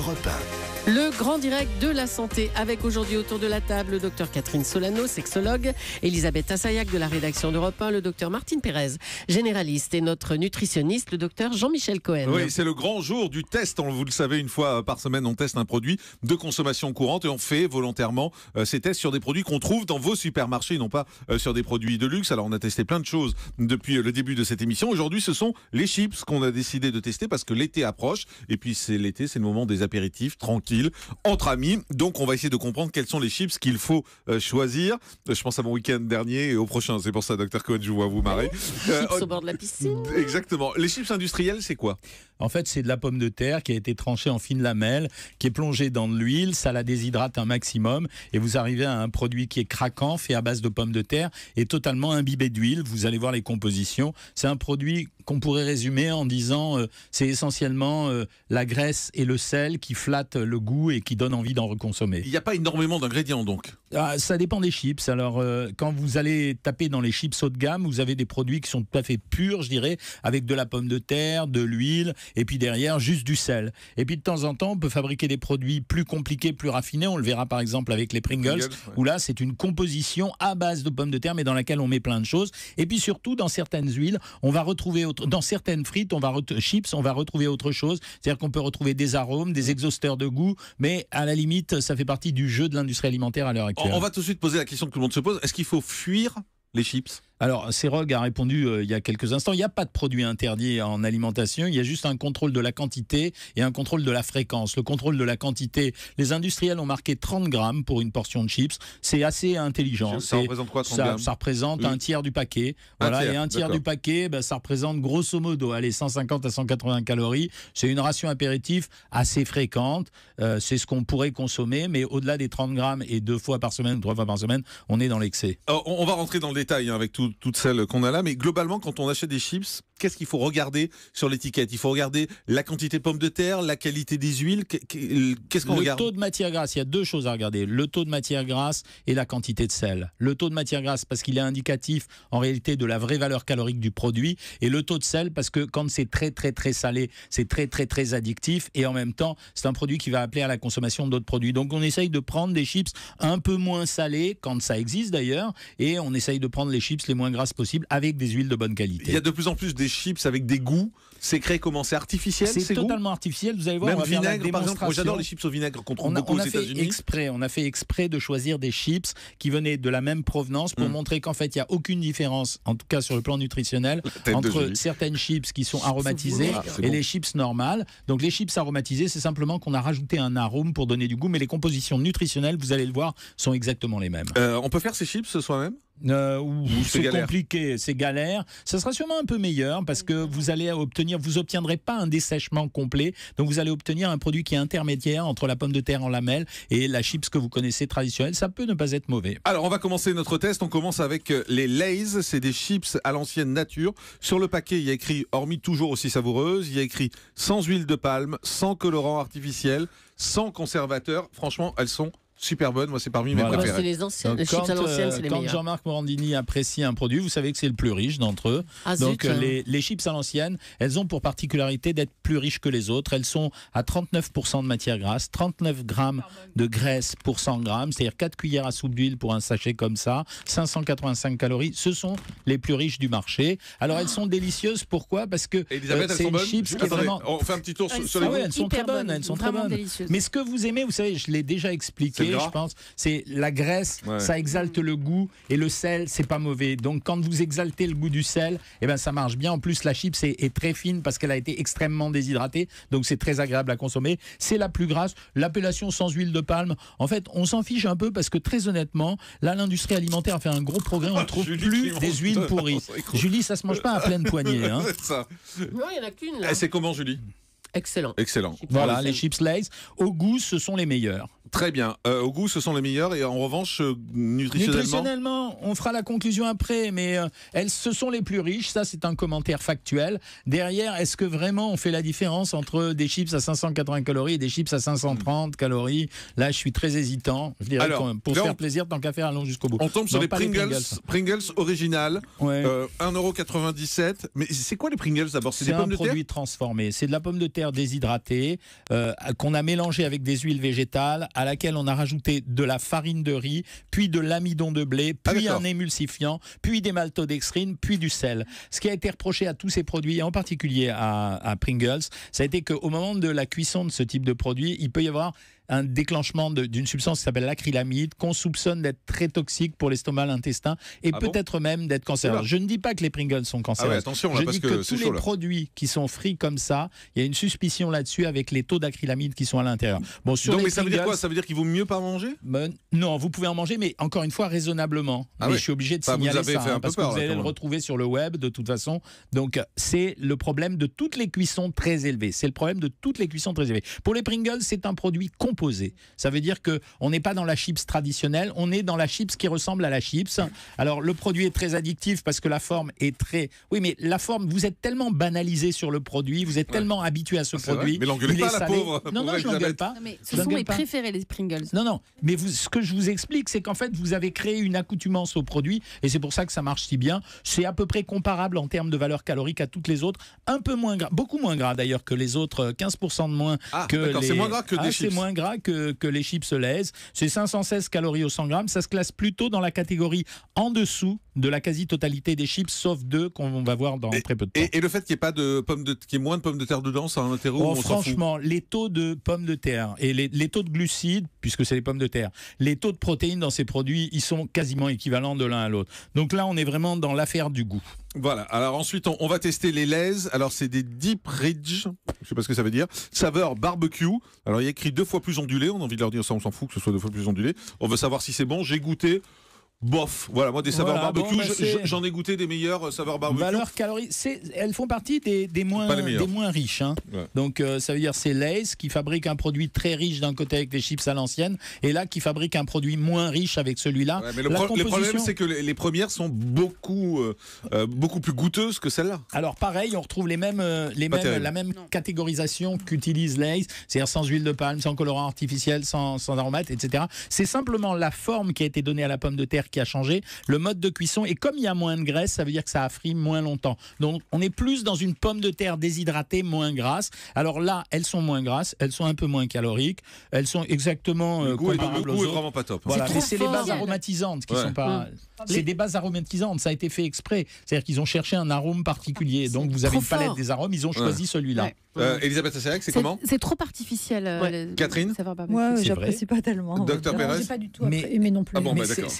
Europe Le grand direct de la santé avec aujourd'hui autour de la table le docteur Catherine Solano, sexologue, Elisabeth Assayac de la rédaction d'Europe 1, le docteur Martine Pérez, généraliste et notre nutritionniste, le docteur Jean-Michel Cohen. Oui, c'est le grand jour du test. Vous le savez, une fois par semaine, on teste un produit de consommation courante et on fait volontairement euh, ces tests sur des produits qu'on trouve dans vos supermarchés, non pas euh, sur des produits de luxe. Alors, on a testé plein de choses depuis euh, le début de cette émission. Aujourd'hui, ce sont les chips qu'on a décidé de tester parce que l'été approche. Et puis, c'est l'été, c'est le moment des apéritifs tranquilles, entre amis. Donc, on va essayer de comprendre quels sont les chips qu'il faut euh, choisir. Euh, Je pense à mon week-end dernier et au prochain. C'est pour ça, docteur Cohen, je vous vois vous marrer. Euh, Chips au bord de la piscine. Exactement. Les chips industriels, c'est quoi? En fait, c'est de la pomme de terre qui a été tranchée en fines lamelles, qui est plongée dans de l'huile, ça la déshydrate un maximum, et vous arrivez à un produit qui est craquant, fait à base de pommes de terre, et totalement imbibé d'huile. Vous allez voir les compositions. C'est un produit qu'on pourrait résumer en disant euh, c'est essentiellement euh, la graisse et le sel qui flattent le goût et qui donnent envie d'en reconsommer. Il n'y a pas énormément d'ingrédients donc? Ah, ça dépend des chips. Alors, euh, quand vous allez taper dans les chips haut de gamme, vous avez des produits qui sont tout à fait purs, je dirais, avec de la pomme de terre, de l'huile, et puis derrière, juste du sel. Et puis, de temps en temps, on peut fabriquer des produits plus compliqués, plus raffinés. On le verra par exemple avec les Pringles, Pringles, ouais. où là, c'est une composition à base de pommes de terre, mais dans laquelle on met plein de choses. Et puis surtout, dans certaines huiles, on va retrouver, autre... dans certaines frites, on va chips, on va retrouver autre chose. C'est-à-dire qu'on peut retrouver des arômes, des exhausteurs de goût, mais à la limite, ça fait partie du jeu de l'industrie alimentaire à l'heure actuelle. on va tout de suite poser la question que tout le monde se pose. Est-ce qu'il faut fuir les chips? Alors, Serog a répondu euh, il y a quelques instants, il n'y a pas de produit interdit en alimentation, il y a juste un contrôle de la quantité et un contrôle de la fréquence. Le contrôle de la quantité, les industriels ont marqué 30 grammes pour une portion de chips, c'est assez intelligent. Ça représente quoi 30 ça, grammes ça représente Oui. un tiers du paquet. Un Voilà, tiers, et un tiers du paquet, bah, ça représente grosso modo allez, 150 à 180 calories. C'est une ration apéritif assez fréquente. Euh, c'est ce qu'on pourrait consommer, mais au-delà des 30 grammes et deux fois par semaine trois fois par semaine, on est dans l'excès. On va rentrer dans le détail hein, avec tout- toutes celles qu'on a là, mais globalement, quand on achète des chips, qu'est-ce qu'il faut regarder sur l'étiquette? Il faut regarder la quantité de pommes de terre, la qualité des huiles. qu'est- Qu'est-ce qu'on le regarde? taux de matière grasse, il y a deux choses à regarder. Le taux de matière grasse et la quantité de sel. Le taux de matière grasse parce qu'il est indicatif en réalité de la vraie valeur calorique du produit. Et le taux de sel parce que quand c'est très très très salé, c'est très très très addictif. Et en même temps, c'est un produit qui va appeler à la consommation d'autres produits. Donc on essaye de prendre des chips un peu moins salés, quand ça existe d'ailleurs. Et on essaye de prendre les chips les moins grasses possibles avec des huiles de bonne qualité. Il y a de plus en plus des chips avec des goûts. C'est créé comment C'est artificiel C'est totalement artificiel. Vous allez voir, Même on va faire la vinaigre, par exemple. J'adore les chips au vinaigre qu'on trouve On a, beaucoup on aux a fait États-Unis. exprès, on a fait exprès de choisir des chips qui venaient de la même provenance pour Mm. montrer qu'en fait il n'y a aucune différence, en tout cas sur le plan nutritionnel, entre certaines chips qui sont aromatisées Ah, et bon. les chips normales. Donc les chips aromatisées, c'est simplement qu'on a rajouté un arôme pour donner du goût, mais les compositions nutritionnelles, vous allez le voir, sont exactement les mêmes. Euh, on peut faire ces chips soi-même? Euh, c'est compliqué, c'est galère. Ça sera sûrement un peu meilleur parce que vous allez obtenir, vous obtiendrez pas un dessèchement complet, donc vous allez obtenir un produit qui est intermédiaire entre la pomme de terre en lamelles et la chips que vous connaissez traditionnelle. Ça peut ne pas être mauvais. Alors, on va commencer notre test. On commence avec euh, les Lays. C'est des chips à l'ancienne nature. Sur le paquet, il y a écrit, hormis toujours aussi savoureuse, il y a écrit sans huile de palme, sans colorant artificiel, sans conservateur. Franchement, elles sont super bonnes. Moi, c'est parmi mes Voilà. Bah, c'est préférées. les anciennes, Donc, les chips à l'ancienne, euh, c'est les quand meilleurs. Jean-Marc Morandini apprécie un produit, vous savez que c'est le plus riche d'entre eux. Ah, Donc zut. euh, les, les chips à l'ancienne, elles ont pour particularité d'être plus riches que les autres. Elles sont à 39% de matière grasse, 39 grammes de graisse pour 100 grammes, c'est-à-dire 4 cuillères à soupe d'huile pour un sachet comme ça, 585 calories. Ce sont les plus riches du marché. Alors elles sont délicieuses. Pourquoi? Parce que Elisabeth, euh, c'est une bonnes chips qui est vraiment... On fait un petit tour sur, les Ah ouais, goûts. elles sont très bonnes, elles sont très bonnes. délicieuses. Mais ce que vous aimez, vous savez, je l'ai déjà expliqué, je pense, c'est la graisse, Ouais. ça exalte le goût et le sel, c'est pas mauvais. Donc quand vous exaltez le goût du sel, eh ben ça marche bien. En plus, la chips est, est très fine parce qu'elle a été extrêmement déshydratée, donc c'est très agréable à consommer. C'est la plus grasse. L'appellation sans huile de palme, en fait, on s'en fiche un peu parce que très honnêtement, là, l'industrie alimentaire a fait un gros progrès. On ne trouve Julie plus des huiles pourries. Julie, ça se mange pas à pleine poignée. hein. C'est ça. Non, il n'y en a qu'une là. Eh, c'est comment, Julie? Excellent. Excellent. Voilà, les chips Lay's, au goût, ce sont les meilleurs. Très bien. Euh, au goût, ce sont les meilleurs. Et en revanche, euh, nutritionnellement. Nutritionnellement, on fera la conclusion après, mais euh, elles, ce sont les plus riches. Ça, c'est un commentaire factuel. Derrière, est-ce que vraiment on fait la différence entre des chips à 580 calories et des chips à 530 calories? Là, je suis très hésitant. Je dirais Alors, pour se on- faire plaisir, tant qu'à faire, allons jusqu'au bout. On tombe sur Non, les pas Pringles, Pringles, originales, Ouais. euh, 1,97€. Mais c'est quoi les Pringles d'abord? C'est C'est des un pommes de terre? produit transformé. C'est de la pomme de terre terre déshydratée euh, qu'on a mélangée avec des huiles végétales, à laquelle on a rajouté de la farine de riz, puis de l'amidon de blé, Ah, puis un émulsifiant, puis des maltodextrines, puis du sel. Ce qui a été reproché à tous ces produits, et en particulier à, à Pringles, ça a été qu'au moment de la cuisson de ce type de produit, il peut y avoir un déclenchement d'une substance qui s'appelle l'acrylamide, qu'on soupçonne d'être très toxique pour l'estomac, l'intestin, et Ah bon peut-être même d'être cancéreux. Je ne dis pas que les Pringles sont Ah ouais, cancéreux. attention là, Je parce dis que, tous chaud les produits qui sont frits comme ça, il y a une suspicion là-dessus avec les taux d'acrylamide qui sont à l'intérieur. Bon, sur Donc, mais ça veut dire Pringles, quoi? Ça veut dire qu'il vaut mieux pas manger? Ben, non, vous pouvez en manger, mais encore une fois raisonnablement. Ah mais oui. je suis obligé de Enfin, signaler ça hein, parce peur, que vous allez le retrouver sur le web de toute façon. Donc c'est le problème de toutes les cuissons très élevées. C'est le problème de toutes les cuissons très élevées. Pour les Pringles, c'est un produit Ça veut dire que on n'est pas dans la chips traditionnelle, on est dans la chips qui ressemble à la chips. Alors le produit est très addictif parce que la forme est très. Oui, mais la forme, vous êtes tellement banalisé sur le produit, vous êtes Ouais. tellement habitué à ce Ah, produit. vrai Mais l'engueulez pas, est la pauvre- Non, non, je l'engueule pas. Non, mais ce sont mes pas. préférés, les Pringles. Non, non, mais vous, ce que je vous explique, c'est qu'en fait, vous avez créé une accoutumance au produit et c'est pour ça que ça marche si bien. C'est à peu près comparable en termes de valeur calorique à toutes les autres, un peu moins gras, beaucoup moins gras d'ailleurs que les autres, euh, 15% de moins Ah, que les. c'est moins gras que des Ah, chips. C'est moins gras que, les chips Lay's. C'est 516 calories au 100 grammes. Ça se classe plutôt dans la catégorie en dessous de la quasi-totalité des chips, sauf deux qu'on va voir dans très peu de temps. Et, et le fait qu'il n'y ait pas de pommes de, qu'il y ait moins de pommes de terre dedans, ça a un intérêt Oh, franchement, les taux de pommes de terre et les, les taux de glucides, puisque c'est les pommes de terre, les taux de protéines dans ces produits, ils sont quasiment équivalents de l'un à l'autre. Donc là, on est vraiment dans l'affaire du goût. Voilà. Alors ensuite, on, on va tester les Lay's. Alors c'est des Deep Ridge. Je sais pas ce que ça veut dire. Saveur barbecue. Alors il y a écrit deux fois plus ondulé. On a envie de leur dire ça, on s'en fout que ce soit deux fois plus ondulé. On veut savoir si c'est bon. J'ai goûté. Bof. Voilà, moi des saveurs Voilà, barbecue, bon, bah, j'en ai goûté des meilleures euh, saveurs barbecue. Valeur calorique, c'est- elles font partie des, des moins, des moins riches. hein. Ouais. Donc euh, ça veut dire c'est Lay's qui fabrique un produit très riche d'un côté avec des chips à l'ancienne, et là qui fabrique un produit moins riche avec celui-là. Ouais, mais le, le problème, composition- c'est que les, les premières sont beaucoup, euh, beaucoup plus goûteuses que celles-là. Alors pareil, on retrouve les mêmes, euh, les Pas mêmes, terrible. la même Non. catégorisation qu'utilise Lay's, c'est-à-dire sans huile de palme, sans colorant artificiel, sans, sans aromates, etc. C'est simplement la forme qui a été donnée à la pomme de terre qui a changé, le mode de cuisson, et comme il y a moins de graisse, ça veut dire que ça a frit moins longtemps. Donc on est plus dans une pomme de terre déshydratée, moins grasse. Alors là, elles sont moins grasses, elles sont un peu moins caloriques, elles sont exactement euh, le goût, est, le comparables aux goût est autres. vraiment pas top. Voilà, C'est mais trop c'est les bases aromatisantes qui Ouais. sont pas. C'est des bases aromatisantes, ça a été fait exprès. C'est-à-dire qu'ils ont cherché un arôme particulier. Donc vous avez une palette fort. des arômes, ils ont choisi celui-là. Euh, Elisabeth Assayag, c'est C'est comment? c'est trop artificiel. euh, Ouais. le- Catherine? le. Moi, j'apprécie pas tellement. Docteur. Pérez? J'ai pas du tout Mais- non plus. Ah bon, Mais bah, c'est d'accord.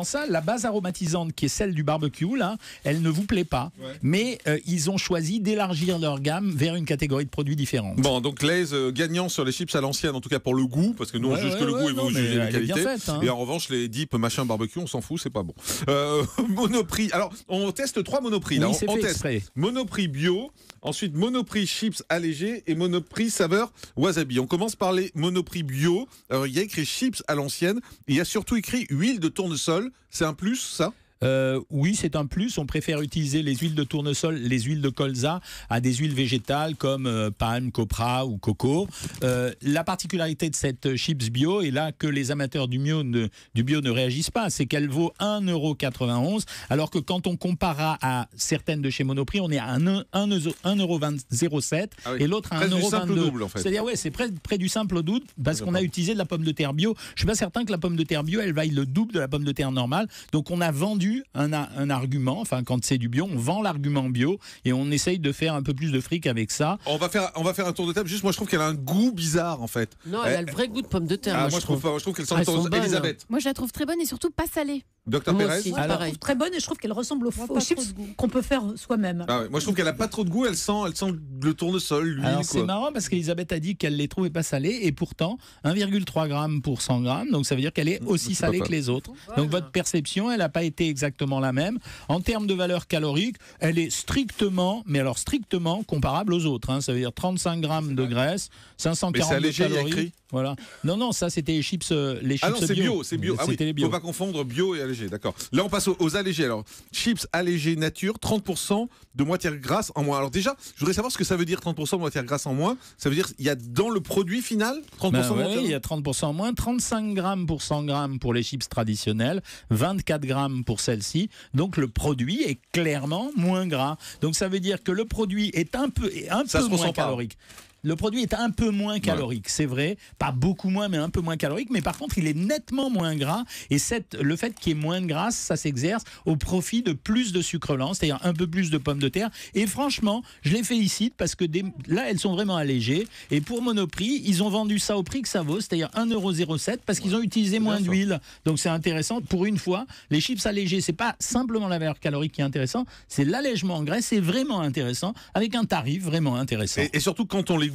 Exactement ça. La base aromatisante qui est celle du barbecue, là, elle ne vous plaît pas. Ouais. Mais euh, ils ont choisi d'élargir leur gamme vers une catégorie de produits différente. Bon, donc Lay's euh, gagnant sur les chips à l'ancienne, en tout cas pour le goût, parce que nous on Ouais, juge ouais, que le goût et vous jugez la qualité. faite, hein. Et en revanche, les dips machin barbecue, on s'en fout, c'est pas bon. Euh, monoprix. Alors, on teste trois monoprix. là. Oui, on teste exprès. Monoprix bio, ensuite Monoprix chips allégés et Monoprix saveur wasabi. On commence par les Monoprix bio. Alors, il y a écrit chips à l'ancienne. Il y a surtout écrit huile de tournesol. C'est un plus, ça? Euh, oui, c'est un plus. On préfère utiliser les huiles de tournesol, les huiles de colza à des huiles végétales comme euh, palme, copra ou coco. Euh, la particularité de cette chips bio, et là que les amateurs du bio ne, du bio ne réagissent pas, c'est qu'elle vaut 1,91€, alors que quand on compara à certaines de chez Monoprix, on est à 1,07€ Ah oui. et l'autre à Presque du simple au 1,22€. double, en fait. C'est-à-dire, ouais, c'est près, près du simple au double parce qu'on a utilisé de la pomme de terre bio. Je suis pas certain que la pomme de terre bio, elle vaille le double de la pomme de terre normale. Donc, on a vendu un, un argument, enfin, quand c'est du bio, on vend l'argument bio et on essaye de faire un peu plus de fric avec ça. on va, faire, on va faire un tour de table. Juste, moi, je trouve qu'elle a un goût bizarre, en fait. Non, elle a le vrai goût de pomme de terre. Ah, moi, moi, je trouve je trouve qu'elle sent Ah, tournesol. bonnes. Elisabeth, Moi, je la trouve très bonne et surtout pas salée. Docteur Pérez. aussi. Je pareil. trouve très bonne et je trouve qu'elle ressemble aux, aux chips de qu'on peut faire soi-même. Ah ouais, Moi, je trouve qu'elle a pas trop de goût. Elle sent, elle sent le tournesol, l'huile. C'est marrant parce qu'Elisabeth a dit qu'elle les trouvait pas salées et pourtant 1,3 g pour 100 grammes. Donc, ça veut dire qu'elle est aussi c'est pas salée que les autres. Donc, votre perception, elle n'a pas été exactement la même. En termes de valeur calorique, elle est strictement, mais alors strictement comparable aux autres. hein. Ça veut dire 35 grammes de graisse, 540 allégé, il y a calories. Voilà. Non, non, ça c'était les chips, euh, les chips Ah non, c'est bio, c'est bio. Ah oui, les bio. faut pas confondre bio et allégé, d'accord. Là, on passe aux, aux allégés. Alors, chips allégés nature, 30% de matière grasse en moins. Alors déjà, je voudrais savoir ce que ça veut dire 30% de matière grasse en moins. Ça veut dire il y a dans le produit final 30% Ben de ouais, matière il y a 30% en moins, 35 grammes pour 100 grammes pour les chips traditionnels, 24 grammes pour celles-ci. Donc le produit est clairement moins gras. Donc ça veut dire que le produit est un peu, un Ça peu moins ressent pas. Le produit est un peu moins calorique, c'est vrai, pas beaucoup moins, mais un peu moins calorique. Mais par contre, il est nettement moins gras. Et cette, le fait qu'il y ait moins de gras, ça s'exerce au profit de plus de sucre lent, c'est-à-dire un peu plus de pommes de terre. Et franchement, je les félicite parce que des- là, elles sont vraiment allégées. Et pour Monoprix, ils ont vendu ça au prix que ça vaut, c'est-à-dire 1,07€ parce qu'ils ont utilisé moins d'huile. Donc c'est intéressant. Pour une fois, les chips allégés, c'est pas simplement la valeur calorique qui est intéressant, c'est l'allègement en graisse, c'est vraiment intéressant, avec un tarif vraiment intéressant. Et, et surtout, quand on les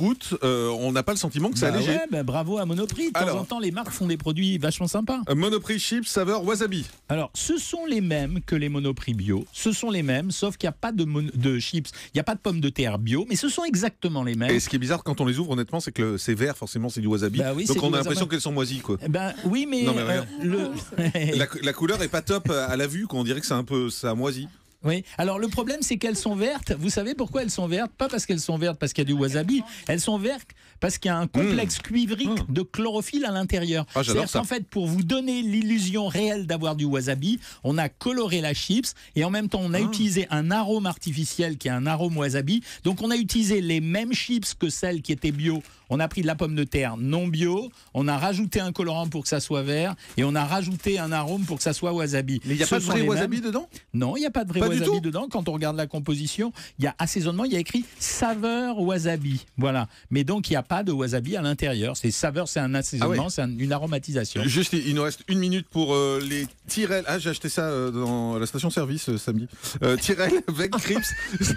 euh, on n'a pas le sentiment que c'est Bah allégé. ouais, bah bravo à Monoprix. De temps en temps, les marques font des produits vachement sympas. Euh, Monoprix chips saveur wasabi. Alors, ce sont les mêmes que les Monoprix bio. Ce sont les mêmes, sauf qu'il n'y a pas de, chips, il n'y a pas de pommes de terre bio, mais ce sont exactement les mêmes. Et ce qui est bizarre quand on les ouvre, honnêtement, c'est que c'est vert, forcément, c'est du wasabi. Bah oui, Donc on a l'impression qu'elles sont moisies, quoi. Ben oui, mais, Non, mais euh, le. La, la couleur est pas top à la vue, quoi. On dirait que c'est un peu ça moisi. Oui. Alors le problème, c'est qu'elles sont vertes. Vous savez pourquoi elles sont vertes? Pas parce qu'elles sont vertes parce qu'il y a du wasabi. Elles sont vertes parce qu'il y a un complexe cuivrique Mmh. de chlorophylle à l'intérieur. Ah, C'est-à-dire qu'en fait, pour vous donner l'illusion réelle d'avoir du wasabi, on a coloré la chips et en même temps, on a Ah. utilisé un arôme artificiel qui est un arôme wasabi. Donc, on a utilisé les mêmes chips que celles qui étaient bio. On a pris de la pomme de terre non bio, on a rajouté un colorant pour que ça soit vert et on a rajouté un arôme pour que ça soit wasabi. Mais il n'y a Ce pas de vrai wasabi mêmes. dedans? Non, il n'y a pas de vrai wasabi dedans. Quand on regarde la composition, il y a assaisonnement, il y a écrit saveur wasabi. Voilà. Mais donc, il n'y a pas de wasabi à l'intérieur. C'est saveur, c'est un assaisonnement, Ah ouais. c'est un- une aromatisation. Juste, il nous reste une minute pour euh, les Tyrell. Ah, j'ai acheté ça euh, dans la station-service euh, samedi. Euh, Tyrell avec Crips.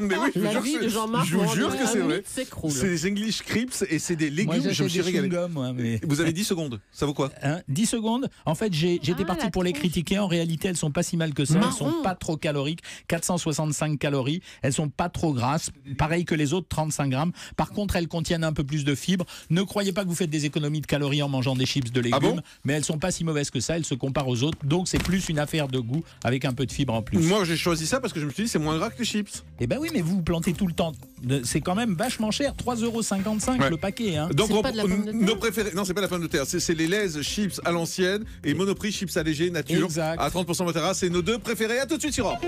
Mais oui, je vous La jure vie que de c'est- Jean-Marc Je vous jure que c'est vrai. s'écroule. C'est des English Crips et c'est des Moi, légumes. Je me suis régalé. chewing-gums, moi, mais... Vous avez 10 secondes. Ça vaut quoi? Hein, 10 secondes. En fait, j'étais Ah, parti pour les critiquer. En réalité, elles sont pas si mal que ça. Elles sont Marron. pas trop caloriques. 465 calories. Elles sont pas trop grasses. Pareil que les autres, 35 grammes. Par contre, elles contiennent un peu plus de fibres. Ne croyez pas que vous faites des économies de calories en mangeant des chips de légumes. Ah bon? mais elles sont pas si mauvaises que ça. Elles se comparent aux autres. Donc, c'est plus une affaire de goût avec un peu de fibres en plus. Moi, j'ai choisi ça parce que je me suis dit c'est moins gras que les chips. Eh ben oui, mais vous vous plantez tout le temps c'est quand même vachement cher, 3,55€ le paquet. Hein. Donc, nos préférés, non, c'est pas la pomme de terre, c'est les laises chips à l'ancienne et, Monoprix chips allégées nature à 30% de terrasse. C'est nos deux préférés. À tout de suite Europe.